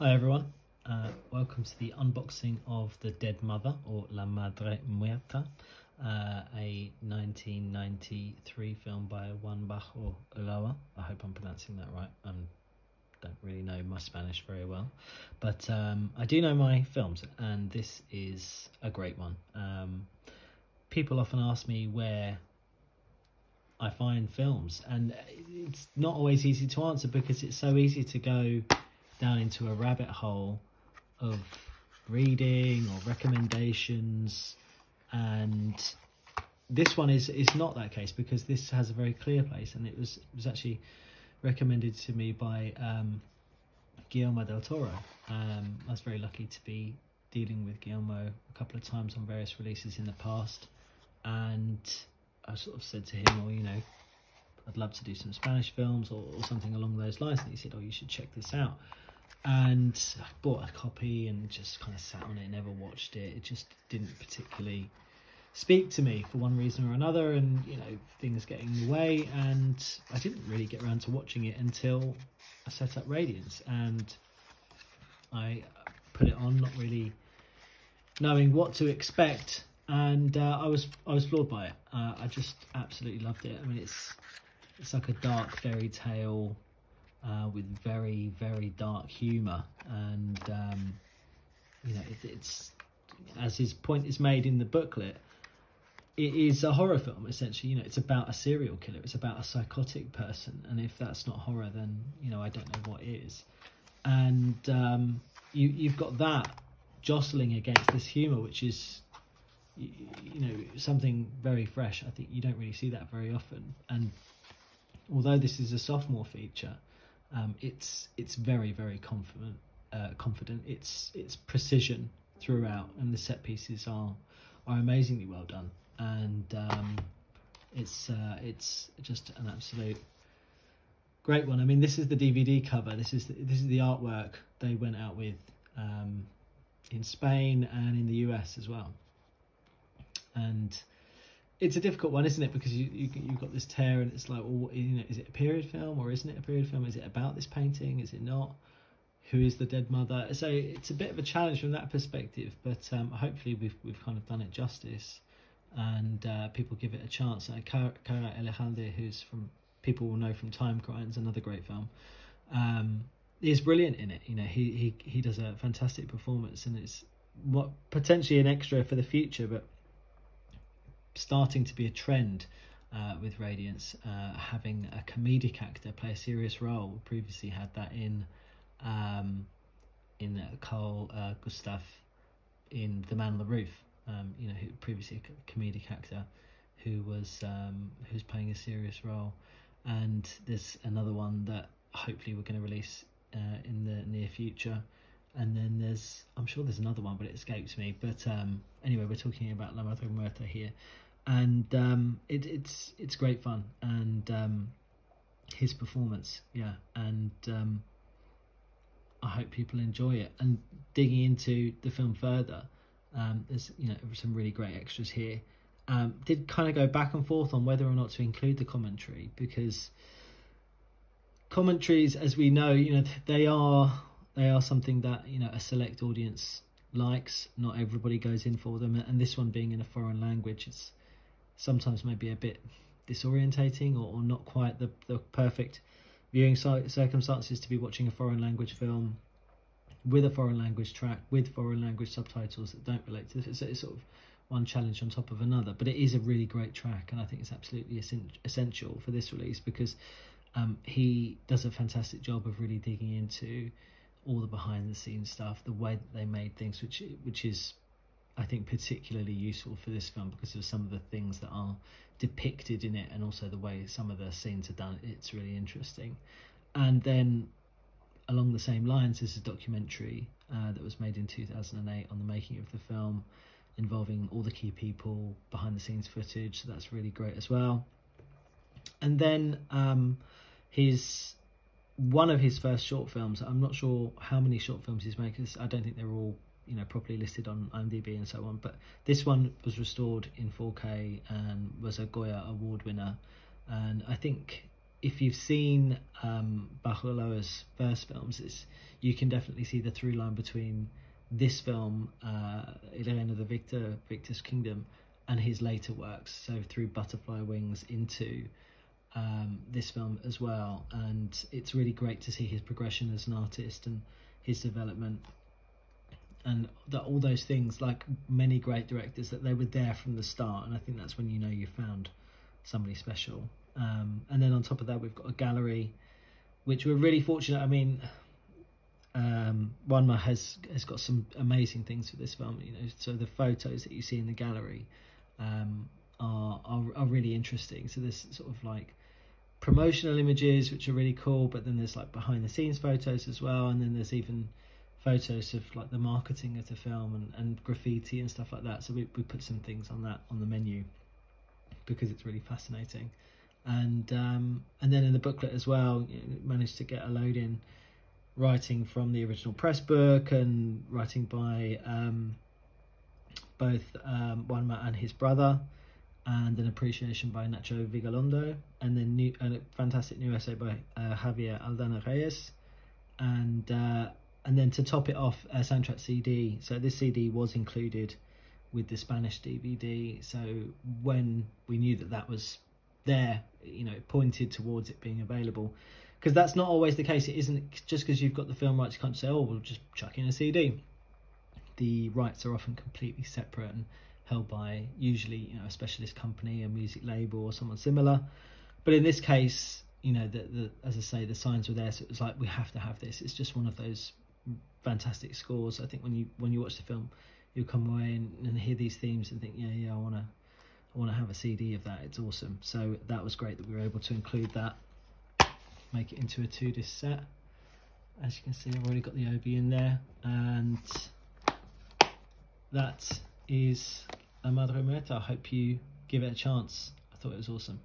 Hi everyone, uh, welcome to the unboxing of The Dead Mother or La Madre Muerta, uh, a 1993 film by Juan Bajo Ulloa. I hope I'm pronouncing that right. I don't really know my Spanish very well, but um, I do know my films, and this is a great one. Um, people often ask me where I find films, and it's not always easy to answer because it's so easy to go down into a rabbit hole of reading or recommendations and this one is is not that case because this has a very clear place and it was it was actually recommended to me by um, Guillermo del Toro. Um, I was very lucky to be dealing with Guillermo a couple of times on various releases in the past and I sort of said to him, well, you know, I'd love to do some Spanish films or, or something along those lines. And he said, oh, you should check this out and I bought a copy and just kind of sat on it, never watched it. It just didn't particularly speak to me for one reason or another, and you know things getting in the way, and I didn't really get around to watching it until I set up Radiance, and I put it on, not really knowing what to expect, and uh, I was I was floored by it. Uh, I just absolutely loved it. I mean, it's it's like a dark fairy tale uh, with very, very dark humour. And, um, you know, it, it's, as his point is made in the booklet, it is a horror film, essentially. You know, it's about a serial killer, it's about a psychotic person. And if that's not horror, then, you know, I don't know what is. And um, you, you've got that jostling against this humour, which is you, you know something very fresh i think you don't really see that very often and although this is a sophomore feature um, it's it's very very confident. Uh, confident. It's it's precision throughout, and the set pieces are are amazingly well done, and um, it's uh, it's just an absolute great one. I mean, this is the DVD cover. This is the, this is the artwork they went out with um, in Spain and in the US as well, and it's a difficult one, isn't it? Because you, you you've got this tear, and it's like, well, you know, is it a period film or isn't it a period film? Is it about this painting? Is it not? Who is the dead mother? So it's a bit of a challenge from that perspective, but um, hopefully we've we've kind of done it justice, and uh, people give it a chance. Uh, Karra Elejalde, who's from people will know from Time Crimes, another great film, um, is brilliant in it. You know, he he he does a fantastic performance, and it's what potentially an extra for the future, but starting to be a trend uh, with Radiance, uh, having a comedic actor play a serious role. We previously had that in um, in uh, Carl uh, Gustav in The Man on the Roof. Um, you know, who previously a comedic actor who was um, who's playing a serious role, and there's another one that hopefully we're going to release uh, in the near future. And then there's, I'm sure there's another one, but it escapes me. But um, anyway, we're talking about La Madre Muerta here and um, it, it's it's great fun and um, his performance, yeah, and um, I hope people enjoy it. And digging into the film further, um, there's you know some really great extras here. Um, did kind of go back and forth on whether or not to include the commentary because commentaries, as we know, you know they are they are something that you know a select audience likes. Not everybody goes in for them, and this one being in a foreign language, it's sometimes maybe a bit disorientating or, or not quite the, the perfect viewing circumstances to be watching a foreign language film with a foreign language track with foreign language subtitles that don't relate to this. It's, sort of one challenge on top of another, but it is a really great track, and I think it's absolutely essential for this release because um, he does a fantastic job of really digging into all the behind the scenes stuff, the way that they made things, which which is I think particularly useful for this film because of some of the things that are depicted in it and also the way some of the scenes are done. It's really interesting. And then along the same lines, there's a documentary uh, that was made in 2008 on the making of the film involving all the key people, behind the scenes footage. So that's really great as well. And then um, his one of his first short films. I'm not sure how many short films he's made because I don't think they're all you know properly listed on IMDb and so on. But this one was restored in 4K and was a Goya award winner, and I think if you've seen um, first films, it's you can definitely see the through line between this film, uh, of the Victor, Victor's Kingdom, and his later works. So through Butterfly Wings into um, this film as well, and it's really great to see his progression as an artist and his development, and that all those things. Like many great directors, that they were there from the start, and I think that's when you know you found somebody special. Um, and then on top of that, we've got a gallery, which we're really fortunate. I mean, um, Juanma has has got some amazing things for this film. You know, so the photos that you see in the gallery um, are, are are really interesting. So there's sort of like promotional images which are really cool, but then there's like behind the scenes photos as well, and then there's even photos of like the marketing of the film and, and graffiti and stuff like that. So we we put some things on that on the menu because it's really fascinating and um, and then in the booklet as well, you know, managed to get a load in writing from the original press book and writing by um, both um, Juanma and his brother, and an appreciation by Nacho Vigalondo, and then new, a fantastic new essay by uh, Javier Aldana Reyes, and uh, and then to top it off, a soundtrack CD. So this CD was included with the Spanish DVD. So when we knew that that was there, you know, it pointed towards it being available. Because that's not always the case. It isn't just because you've got the film rights, you can't say, oh, we'll just chuck in a CD. The rights are often completely separate and held by usually, you know, a specialist company, a music label, or someone similar. But in this case, you know, the, the as I say, the signs were there, so it was like we have to have this. It's just one of those fantastic scores. I think when you when you watch the film, you'll come away and, and hear these themes and think, yeah, yeah, I want to I want to have a CD of that. It's awesome. So that was great that we were able to include that, make it into a two disc set. As you can see, I've already got the OB in there, and that is La Madre Muerta. I hope you give it a chance. I thought it was awesome.